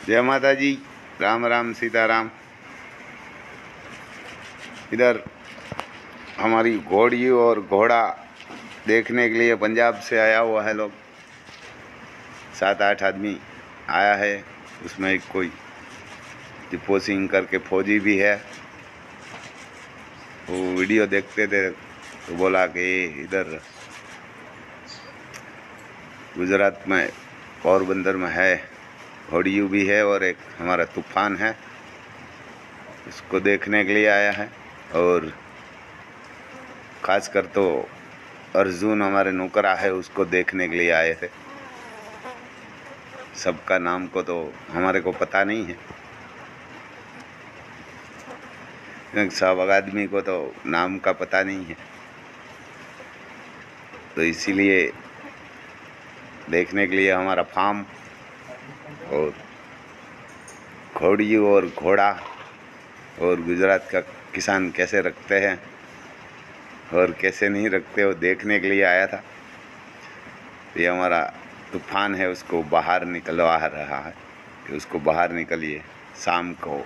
जय माता जी राम राम, सीताराम। इधर हमारी घोड़ी और घोड़ा देखने के लिए पंजाब से आया हुआ है लोग। सात, आठ आदमी आया है। उसमें एक कोई दीपो सिंह करके फौजी भी है। वो वीडियो देखते थे तो बोला कि इधर गुजरात में पोरबंदर में है। घोड़ियू भी है और एक हमारा तूफ़ान है। उसको देखने के लिए आया है और खासकर तो अर्जुन हमारे नौकरा है, उसको देखने के लिए आए थे। सबका नाम को तो हमारे को पता नहीं है। सब आदमी को तो नाम का पता नहीं है। तो इसीलिए देखने के लिए हमारा फार्म और घोड़ी और घोड़ा और गुजरात का किसान कैसे रखते हैं और कैसे नहीं रखते, वो देखने के लिए आया था। ये हमारा तूफ़ान है, उसको बाहर निकलवा रहा है कि उसको बाहर निकलिए। शाम को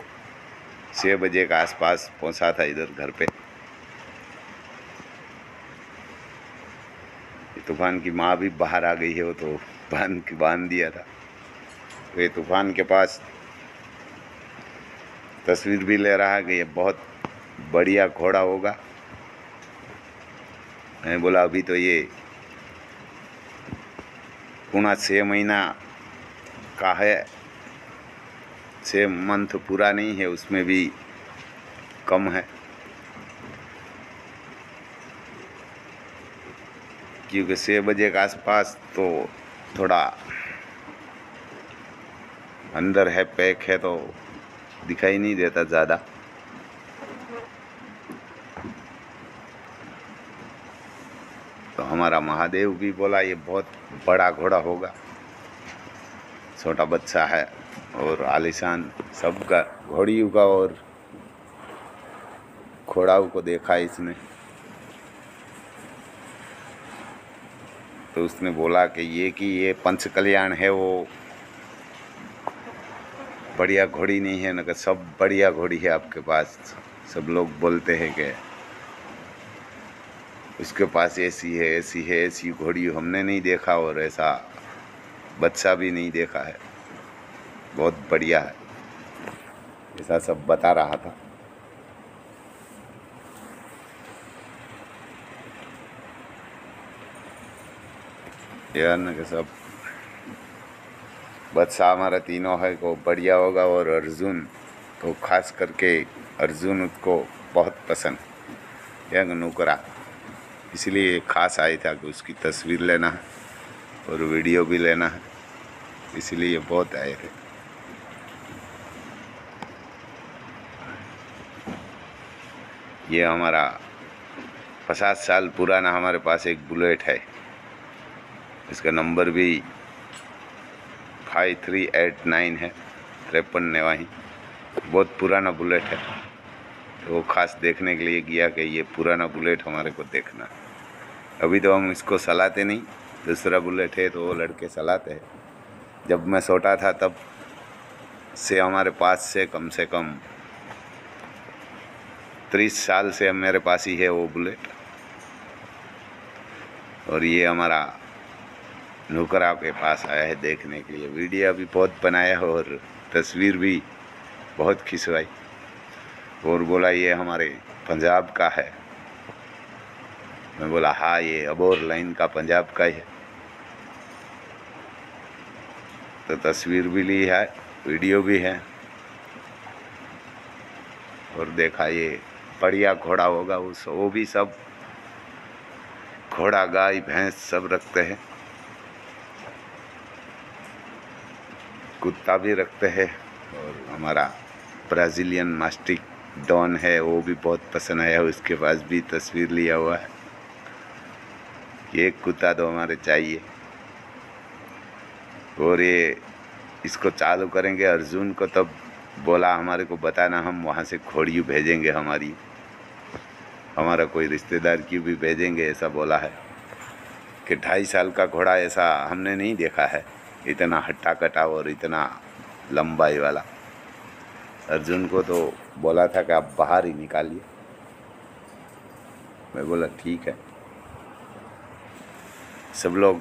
छः बजे के आसपास पहुँचा था इधर घर पे। तूफ़ान की माँ भी बाहर आ गई है, वो तो बाँध के बाँध दिया था। तो तूफ़ान के पास। तस्वीर भी ले रहा है कि ये बहुत बढ़िया घोड़ा होगा। मैं बोला, अभी तो ये पूरा छः महीना का है। छः मंथ पूरा नहीं है, उसमें भी कम है। क्योंकि छः बजे के आसपास तो थोड़ा अंदर है, पैक है तो दिखाई नहीं देता ज़्यादा। तो हमारा महादेव भी बोला, ये बहुत बड़ा घोड़ा होगा। छोटा बच्चा है और आलिशान सबका घोड़ी का और घोड़ाओं को देखा इसने। तो उसने बोला कि ये कि ये पंच कल्याण है, वो बढ़िया घोड़ी नहीं है ना सब बढ़िया घोड़ी है आपके पास। सब लोग बोलते हैं कि उसके पास ऐसी है ऐसी है, ऐसी घोड़ी हमने नहीं देखा और ऐसा बच्चा भी नहीं देखा है। बहुत बढ़िया है। ऐसा सब बता रहा था। यार न सब बच्चा हमारा तीनों है को बढ़िया होगा और अर्जुन तो खास करके अर्जुन उसको बहुत पसंद। यंग नुकरा। इसलिए खास आया था कि उसकी तस्वीर लेना है और वीडियो भी लेना है। इसलिए बहुत आए थे। ये हमारा पचास साल पुराना हमारे पास एक बुलेट है। इसका नंबर भी फाइव थ्री एट नाइन है, तिरपन नेवाही। बहुत पुराना बुलेट है। तो वो खास देखने के लिए गया कि ये पुराना बुलेट हमारे को देखना। अभी तो हम इसको सलाते नहीं, दूसरा बुलेट है तो वो लड़के सलाते हैं। जब मैं छोटा था तब से हमारे पास से कम से कम तीस साल से मेरे पास ही है वो बुलेट। और ये हमारा नौकरा के पास आया है देखने के लिए। वीडियो भी बहुत बनाया है और तस्वीर भी बहुत खिंचवाई। और बोला, ये हमारे पंजाब का है। मैं बोला हाँ ये अबोर लाइन का पंजाब का ही है। तो तस्वीर भी ली है, वीडियो भी है। और देखा, ये बढ़िया घोड़ा होगा, उस वो भी सब। घोड़ा, गाय, भैंस सब रखते हैं। कुत्ता भी रखते हैं और हमारा ब्राज़ीलियन मास्टिक डॉन है, वो भी बहुत पसंद आया, उसके पास भी तस्वीर लिया हुआ है। ये कुत्ता तो हमारे चाहिए। और ये इसको चालू करेंगे, अर्जुन को तब बोला, हमारे को बताना, हम वहाँ से घोड़ी भेजेंगे हमारी। हमारा कोई रिश्तेदार की भी भेजेंगे, ऐसा बोला है। कि ढाई साल का घोड़ा ऐसा हमने नहीं देखा है। इतना हट्टा कटा और इतना लंबाई वाला। अर्जुन को तो बोला था कि आप बाहर ही निकालिए। मैं बोला, ठीक है। सब लोग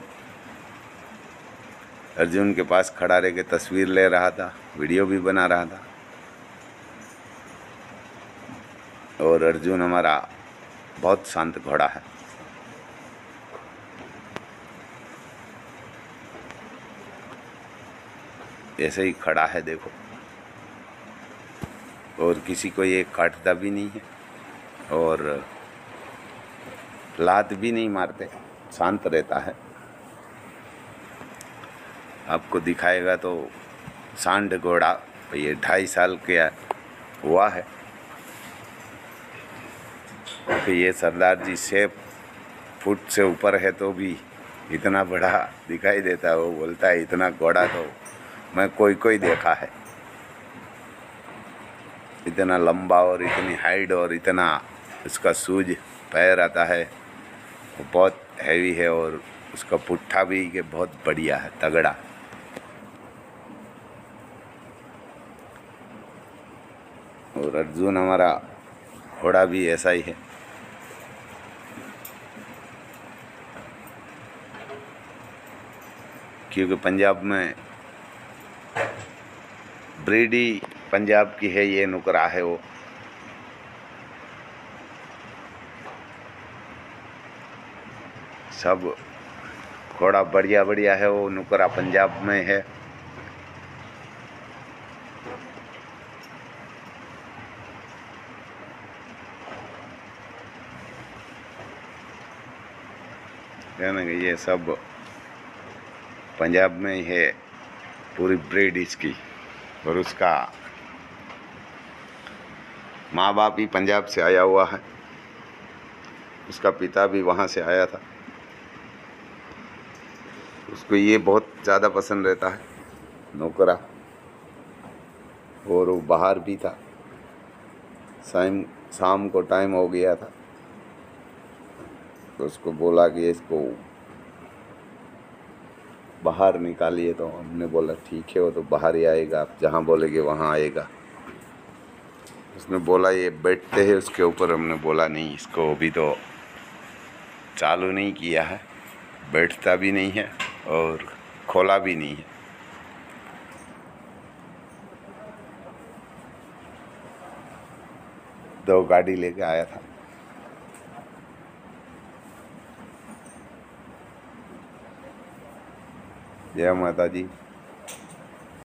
अर्जुन के पास खड़ा रह के तस्वीर ले रहा था, वीडियो भी बना रहा था। और अर्जुन हमारा बहुत शांत घोड़ा है। ऐसे ही खड़ा है, देखो। और किसी को ये काटता भी नहीं है और लात भी नहीं मारते, शांत रहता है। आपको दिखाएगा तो सांड घोड़ा, ये ढाई साल के हुआ है। कि ये सरदार जी से फुट से ऊपर है तो भी इतना बड़ा दिखाई देता है, वो बोलता है, इतना घोड़ा तो मैं कोई कोई देखा है। इतना लंबा और इतनी हाइट और इतना उसका सूज पैर आता है, वो बहुत हैवी है और उसका पुट्ठा भी के बहुत बढ़िया है, तगड़ा। और अर्जुन हमारा घोड़ा भी ऐसा ही है। क्योंकि पंजाब में ब्रीडी पंजाब की है, ये नुकरा है वो। सब घोड़ा बढ़िया बढ़िया है, वो नुकरा पंजाब में है। ये सब पंजाब में ही है, पूरी ब्रीड इसकी। और उसका माँ बाप भी पंजाब से आया हुआ है। उसका पिता भी वहाँ से आया था। उसको ये बहुत ज़्यादा पसंद रहता है, नौकरा। और वो बाहर भी था। शाम शाम को टाइम हो गया था। तो उसको बोला कि इसको बाहर निकालिए तो हमने बोला, ठीक है, वो तो बाहर ही आएगा, आप जहाँ बोलेंगे वहाँ आएगा। उसने बोला, ये बैठते हैं, उसके ऊपर हमने बोला, नहीं, इसको अभी तो चालू नहीं किया है, बैठता भी नहीं है और खोला भी नहीं है। दो गाड़ी लेके आया था। जय माता जी